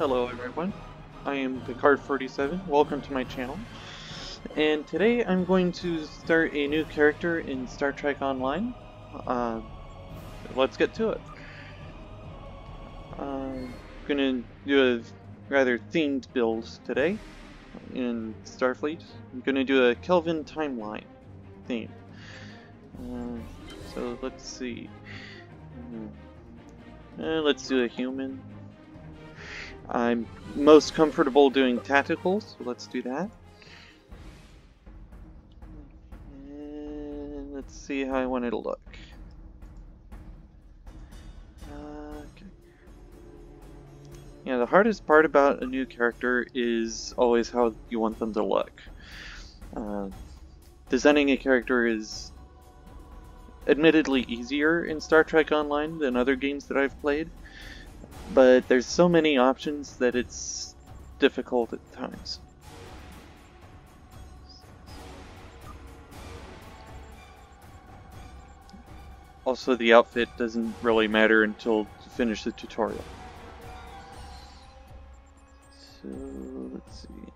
Hello everyone, I am Picard47, welcome to my channel. And today I'm going to start a new character in Star Trek Online. Uh, let's get to it. I'm gonna do a rather themed build today in Starfleet. I'm gonna do a Kelvin timeline theme. Uh, so let's see. Uh, let's do a human. I'm most comfortable doing tactical, so let's do that. And let's see how I want it to look. Okay. Yeah, the hardest part about a new character is always how you want them to look. Uh, designing a character is admittedly easier in Star Trek Online than other games that I've played but there's so many options that it's difficult at times. Also, the outfit doesn't really matter until you finish the tutorial. So, let's see.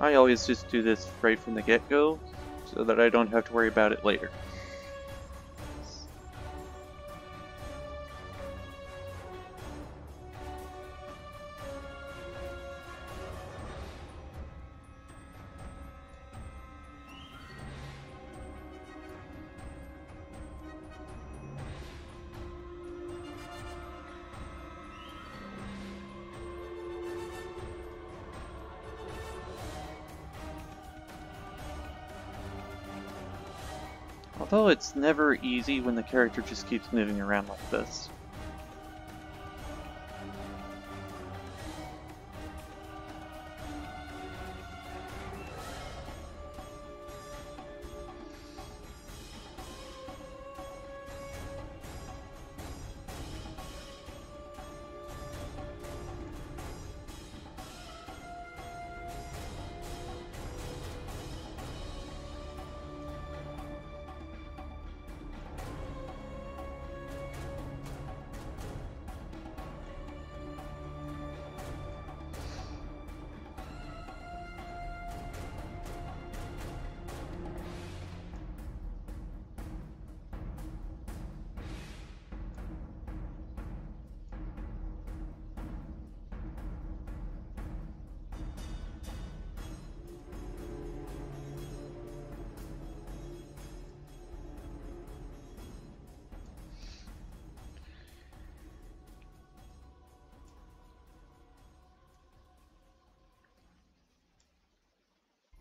I always just do this right from the get-go, so that I don't have to worry about it later. Although it's never easy when the character just keeps moving around like this.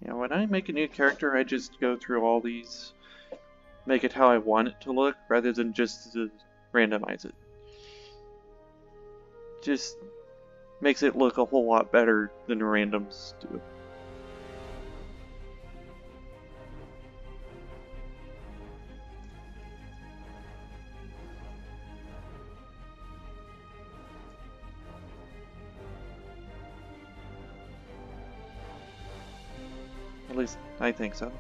Yeah, when I make a new character, I just go through all these, make it how I want it to look, rather than just randomize it. Just makes it look a whole lot better than randoms do. At least I think so.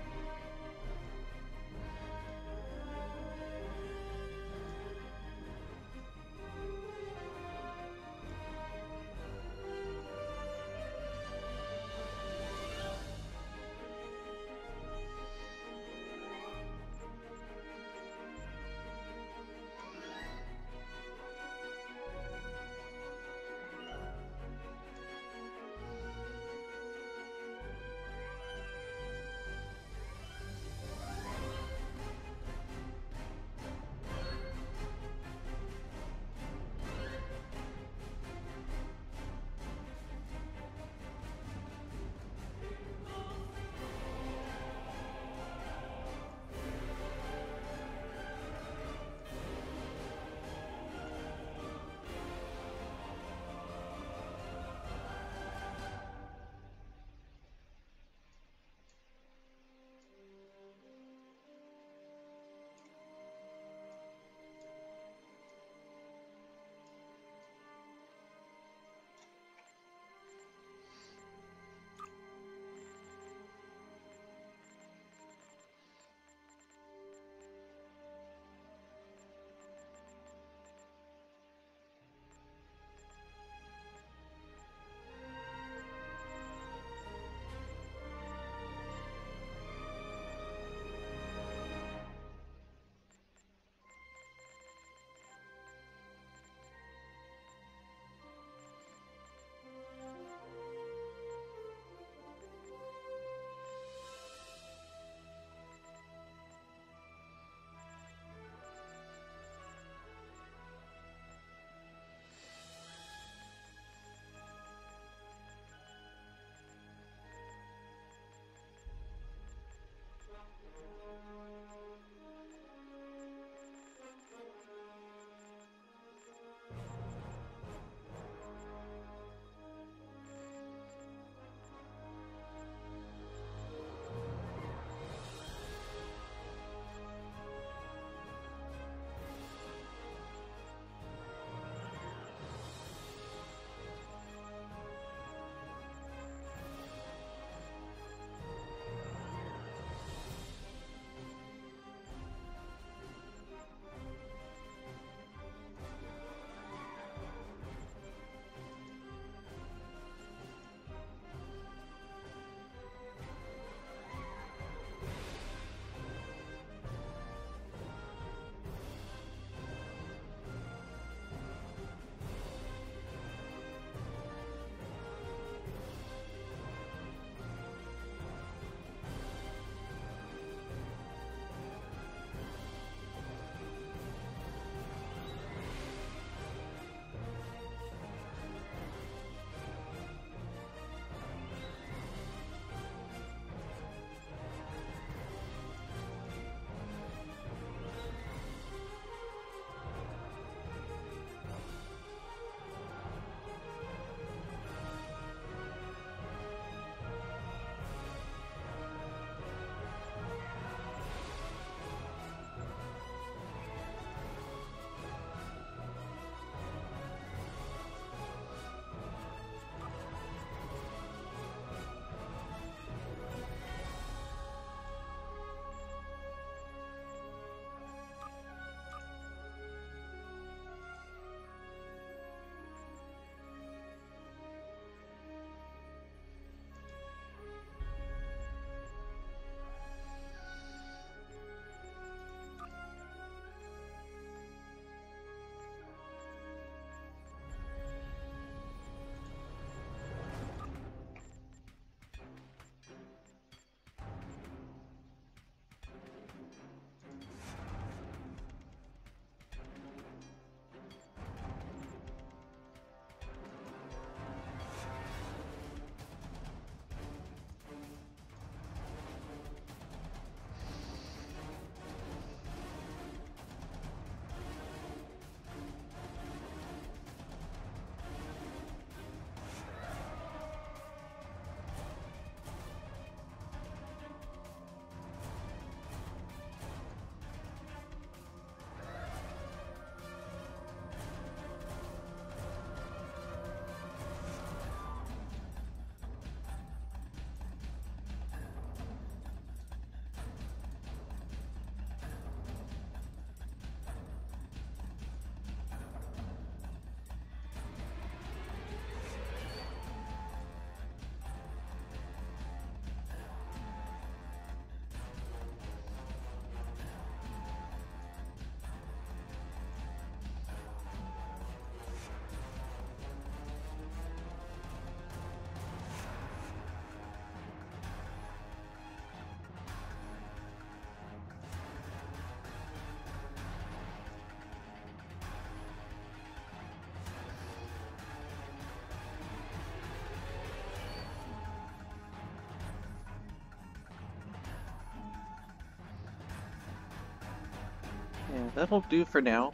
Yeah, that'll do for now.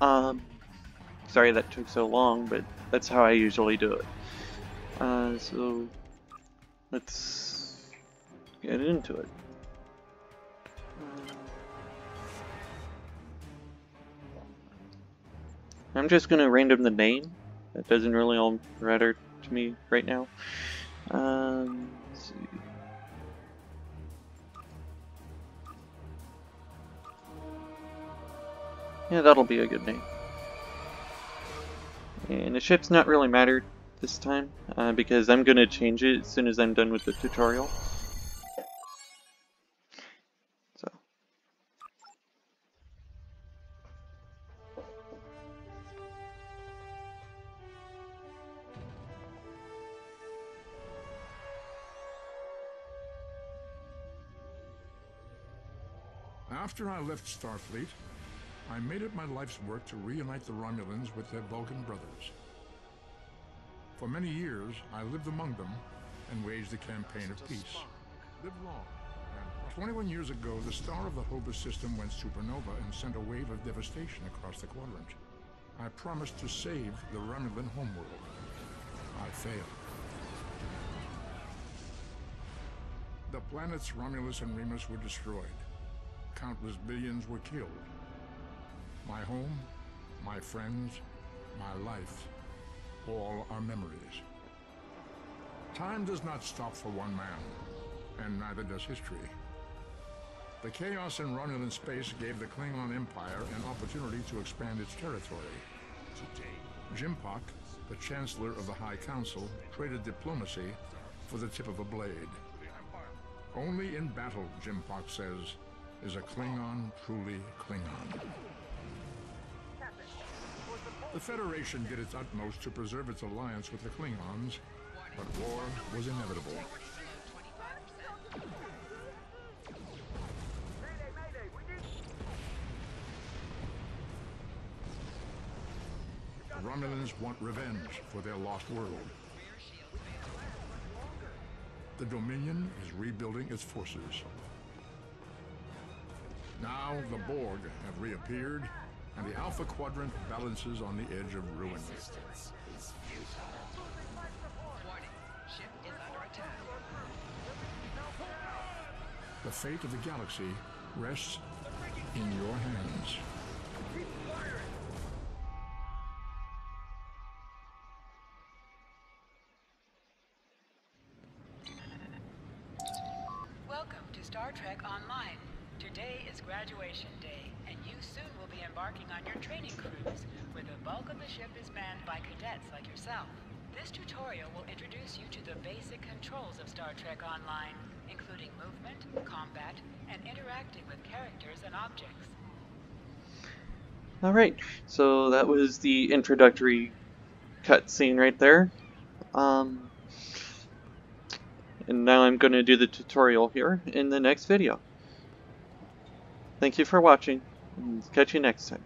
Um, sorry that took so long, but that's how I usually do it. Uh, so let's get into it. I'm just gonna random the name. That doesn't really all matter to me right now. Um, Yeah, that'll be a good name. And the ship's not really mattered this time, uh, because I'm gonna change it as soon as I'm done with the tutorial. So. After I left Starfleet, I made it my life's work to reunite the Romulans with their Vulcan brothers. For many years, I lived among them and waged a campaign of peace. Live long. 21 years ago, the star of the Hobus system went supernova and sent a wave of devastation across the quadrant. I promised to save the Romulan homeworld. I failed. The planets Romulus and Remus were destroyed. Countless billions were killed. My home, my friends, my life, all are memories. Time does not stop for one man, and neither does history. The chaos in Romulan space gave the Klingon Empire an opportunity to expand its territory. J'mpok, the Chancellor of the High Council, traded diplomacy for the tip of a blade. Only in battle, J'mpok says, is a Klingon truly Klingon. The Federation did its utmost to preserve its alliance with the Klingons, but war was inevitable. The Romulans want revenge for their lost world. The Dominion is rebuilding its forces. Now the Borg have reappeared, and the Alpha Quadrant balances on the edge of ruin. The fate of the galaxy rests in your hands. Welcome to Star Trek Online. Today is graduation day, and you soon will be embarking on your training cruise, where the bulk of the ship is manned by cadets like yourself. This tutorial will introduce you to the basic controls of Star Trek Online, including movement, combat, and interacting with characters and objects. Alright, so that was the introductory cutscene right there. Um, and now I'm going to do the tutorial here in the next video. Thank you for watching, and catch you next time.